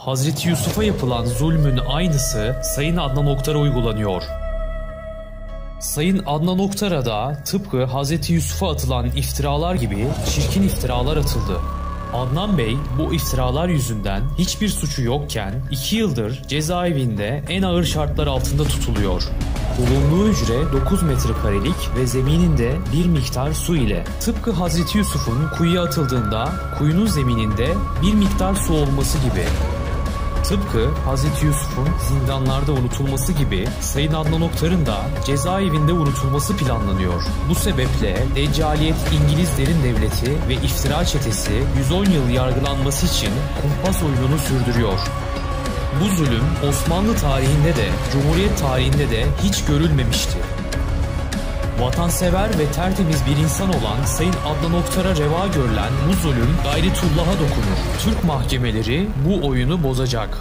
Hazreti Yusuf'a yapılan zulmün aynısı Sayın Adnan Oktar'a uygulanıyor. Sayın Adnan Oktar'a da tıpkı Hazreti Yusuf'a atılan iftiralar gibi çirkin iftiralar atıldı. Adnan Bey bu iftiralar yüzünden hiçbir suçu yokken 2 yıldır cezaevinde en ağır şartlar altında tutuluyor. Bulunduğu hücre 9 metrekarelik ve zemininde bir miktar su ile. Tıpkı Hazreti Yusuf'un kuyuya atıldığında kuyunun zemininde bir miktar su olması gibi. Tıpkı Hz. Yusuf'un zindanlarda unutulması gibi Sayın Adnan Oktar'ın da cezaevinde unutulması planlanıyor. Bu sebeple Deccaliyet İngilizlerin devleti ve iftira çetesi 110 yıl yargılanması için kumpas oyununu sürdürüyor. Bu zulüm Osmanlı tarihinde de Cumhuriyet tarihinde de hiç görülmemişti. Vatansever ve tertemiz bir insan olan Sayın Adnan Oktar'a reva görülen bu zulüm gayretullah'a dokunur. Türk mahkemeleri bu oyunu bozacak.